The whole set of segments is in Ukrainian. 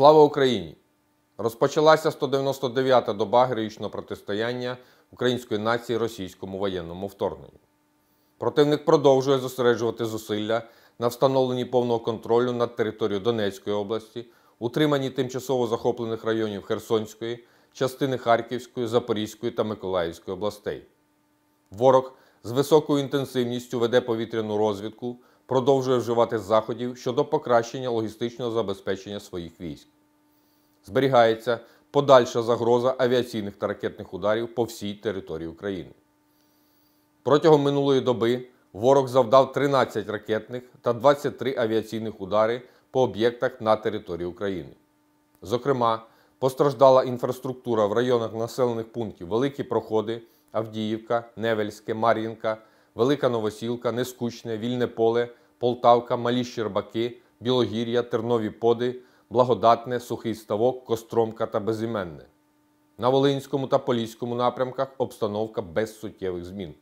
Слава Україні! Розпочалася 199-та доба героїчного протистояння української нації російському воєнному вторгненню. Противник продовжує зосереджувати зусилля на встановленні повного контролю над територією Донецької області, утриманні тимчасово захоплених районів Херсонської, частини Харківської, Запорізької та Миколаївської областей. Ворог з високою інтенсивністю веде повітряну розвідку, продовжує вживати заходів щодо покращення логістичного забезпечення своїх військ. Зберігається подальша загроза авіаційних та ракетних ударів по всій території України. Протягом минулої доби ворог завдав 13 ракетних та 23 авіаційних удари по об'єктах на території України. Зокрема, постраждала інфраструктура в районах населених пунктів Великі Проходи, Авдіївка, Невельське, Мар'їнка, Велика Новосілка, Нескучне, Вільне Поле, Полтавка, Малі Щербаки, Білогір'я, Тернові Поди, Благодатне, Сухий Ставок, Костромка та Безіменне. На Волинському та Поліському напрямках обстановка без суттєвих змін.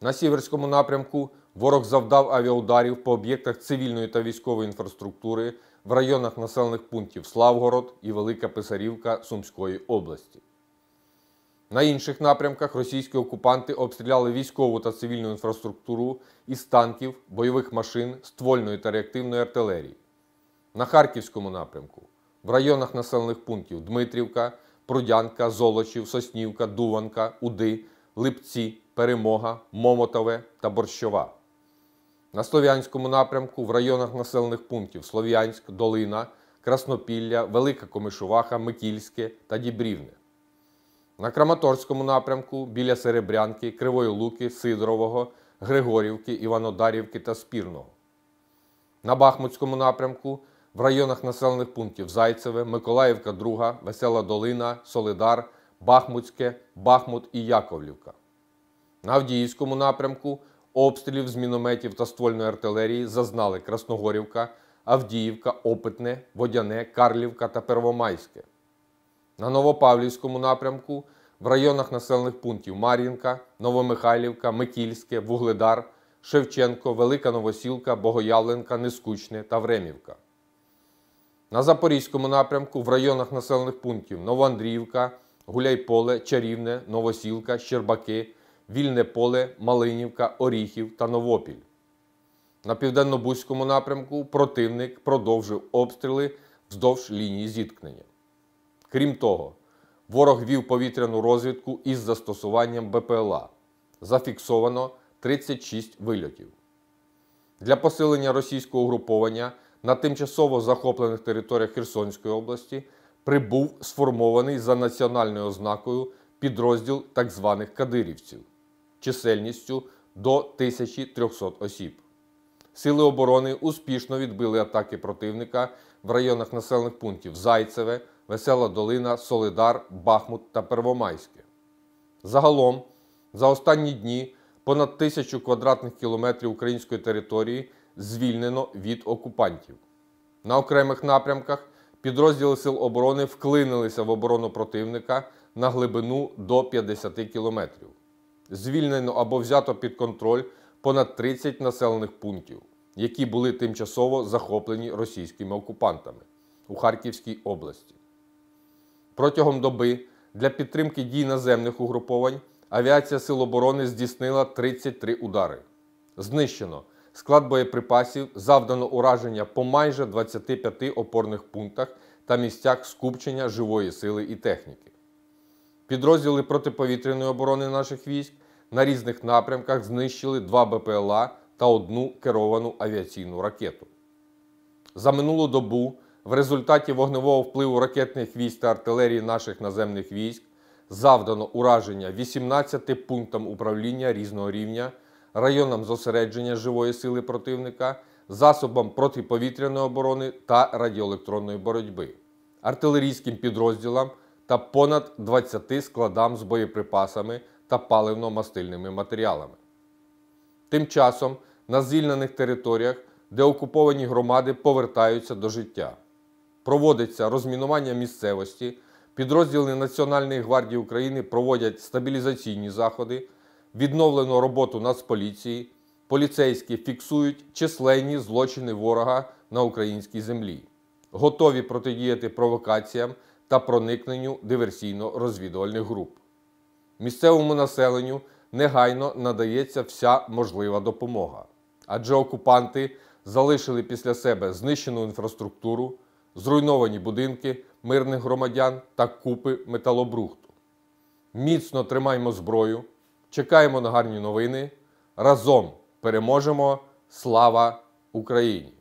На Сіверському напрямку ворог завдав авіаударів по об'єктах цивільної та військової інфраструктури в районах населених пунктів Славгород і Велика Писарівка Сумської області. На інших напрямках російські окупанти обстріляли військову та цивільну інфраструктуру із танків, бойових машин, ствольної та реактивної артилерії. На Харківському напрямку в районах населених пунктів Дмитрівка, Прудянка, Золочів, Соснівка, Дуванка, Уди, Липці, Перемога, Момотове та Борщова. На Слов'янському напрямку в районах населених пунктів Слов'янськ, Долина, Краснопілля, Велика Комишуваха, Микільське та Дібрівне. На Краматорському напрямку біля Серебрянки, Кривої Луки, Сидорового, Григорівки, Іванодарівки та Спірного. На Бахмутському напрямку в районах населених пунктів Зайцеве, Миколаївка, Друга, Весела Долина, Солидар, Бахмутське, Бахмут і Яковлівка. На Авдіївському напрямку обстрілів з мінометів та ствольної артилерії зазнали Красногорівка, Авдіївка, Опитне, Водяне, Карлівка та Первомайське. На Новопавлівському напрямку в районах населених пунктів Мар'їнка, Новомихайлівка, Микільське, Вугледар, Шевченко, Велика Новосілка, Богоявленка, Нескучне та Времівка. На Запорізькому напрямку в районах населених пунктів Новоандріївка, Гуляйполе, Чарівне, Новосілка, Щербаки, Вільне Поле, Малинівка, Оріхів та Новопіль. На південно-бузькому напрямку противник продовжив обстріли вздовж лінії зіткнення. Крім того, ворог вів повітряну розвідку із застосуванням БПЛА. Зафіксовано 36 вильотів. Для посилення російського угруповання на тимчасово захоплених територіях Херсонської області прибув сформований за національною ознакою підрозділ так званих кадирівців чисельністю до 1300 осіб. Сили оборони успішно відбили атаки противника в районах населених пунктів Зайцеве, Весела Долина, Солидар, Бахмут та Первомайське. Загалом, за останні дні понад тисячу квадратних кілометрів української території звільнено від окупантів. На окремих напрямках підрозділи Сил оборони вклинилися в оборону противника на глибину до 50 кілометрів. Звільнено або взято під контроль понад 30 населених пунктів, які були тимчасово захоплені російськими окупантами у Харківській області. Протягом доби для підтримки дій наземних угруповань авіація Сил оборони здійснила 33 удари. Знищено склад боєприпасів, завдано ураження по майже 25 опорних пунктах та місцях скупчення живої сили і техніки. Підрозділи протиповітряної оборони наших військ на різних напрямках знищили два БПЛА та одну керовану авіаційну ракету. За минулу добу в результаті вогневого впливу ракетних військ та артилерії наших наземних військ завдано ураження 18 пунктам управління різного рівня, районам зосередження живої сили противника, засобам протиповітряної оборони та радіоелектронної боротьби, артилерійським підрозділам та понад 20 складам з боєприпасами та паливно-мастильними матеріалами. Тим часом на звільнених територіях, де окуповані громади повертаються до життя, проводиться розмінування місцевості, підрозділи Національної гвардії України проводять стабілізаційні заходи, відновлено роботу Нацполіції, поліцейські фіксують численні злочини ворога на українській землі. готові протидіяти провокаціям та проникненню диверсійно-розвідувальних груп. Місцевому населенню негайно надається вся можлива допомога, адже окупанти залишили після себе знищену інфраструктуру, зруйновані будинки мирних громадян та купи металобрухту. Міцно тримаємо зброю, чекаємо на гарні новини. Разом переможемо. Слава Україні!